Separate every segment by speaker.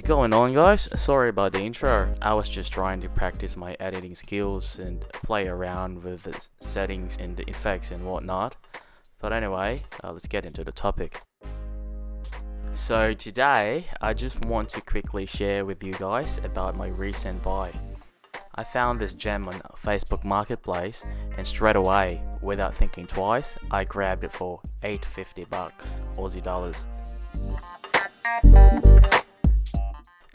Speaker 1: going on guys? Sorry about the intro. I was just trying to practice my editing skills and play around with the settings and the effects and whatnot. But anyway, uh, let's get into the topic. So today, I just want to quickly share with you guys about my recent buy. I found this gem on Facebook Marketplace and straight away, without thinking twice, I grabbed it for 850 bucks Aussie dollars.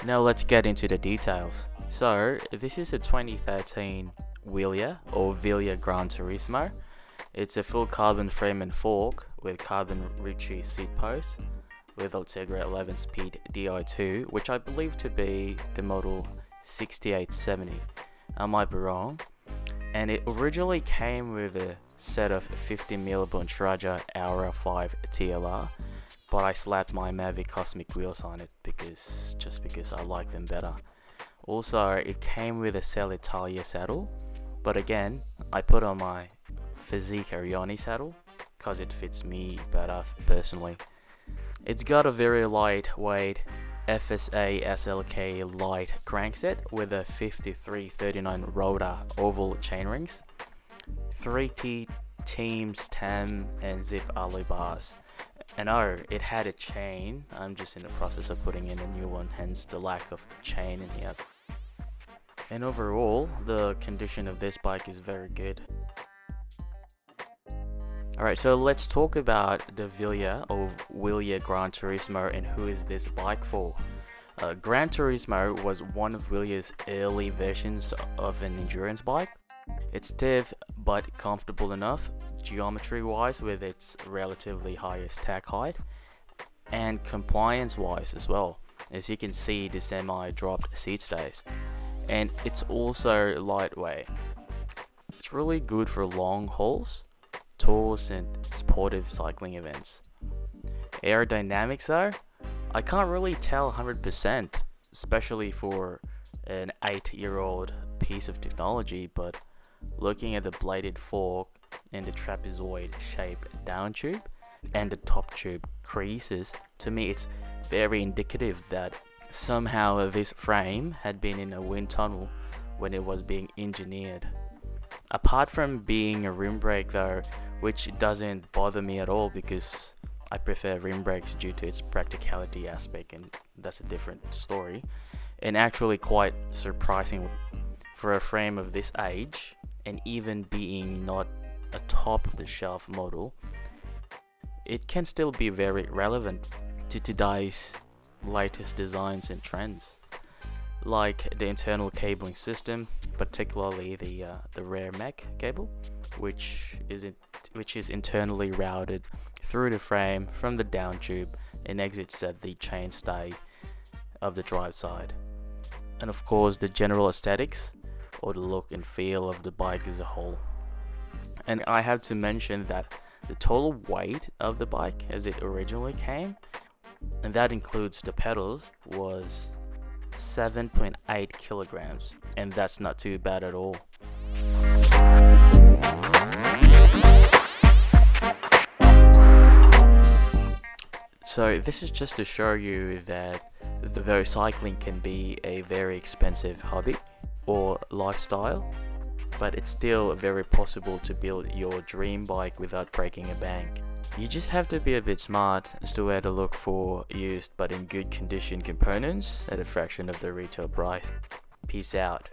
Speaker 1: Now let's get into the details. So, this is a 2013 Wheeler or Velia Gran Turismo. It's a full carbon frame and fork with carbon Ritchey seat posts with Ultegra 11 speed Di2, which I believe to be the model 6870. I might be wrong. And it originally came with a set of 50mm Bontrager Aura 5 TLR but I slapped my Mavic Cosmic wheels on it because just because I like them better. Also, it came with a Selle Italia saddle, but again, I put on my Fizik Arione saddle because it fits me better personally. It's got a very lightweight FSA SLK light crankset with a 5339 rotor oval chainrings, 3T Team stem and Zipp alloy bars. And oh, it had a chain. I'm just in the process of putting in a new one, hence the lack of chain in here. And overall, the condition of this bike is very good. Alright, so let's talk about the Velia or Wheeler Gran Turismo and who is this bike for. Uh, Gran Turismo was one of Wheeler's early versions of an endurance bike. It's stiff but comfortable enough geometry wise with its relatively high stack height and compliance wise as well. As you can see the semi dropped seat stays. And it's also lightweight. It's really good for long hauls tours and sportive cycling events. Aerodynamics though I can't really tell 100% especially for an 8 year old piece of technology but looking at the bladed fork and the trapezoid shaped down tube and the top tube creases, to me it's very indicative that somehow this frame had been in a wind tunnel when it was being engineered. Apart from being a rim brake though, which doesn't bother me at all because I prefer rim brakes due to its practicality aspect and that's a different story, and actually quite surprising for a frame of this age and even being not a top of the shelf model, it can still be very relevant to today's latest designs and trends, like the internal cabling system, particularly the uh, the rear mech cable, which is which is internally routed through the frame from the down tube and exits at the chainstay of the drive side, and of course the general aesthetics or the look and feel of the bike as a whole. And I have to mention that the total weight of the bike as it originally came, and that includes the pedals, was 7.8 kilograms, and that's not too bad at all. So this is just to show you that though cycling can be a very expensive hobby or lifestyle, but it's still very possible to build your dream bike without breaking a bank. You just have to be a bit smart as to where to look for used but in good condition components at a fraction of the retail price. Peace out.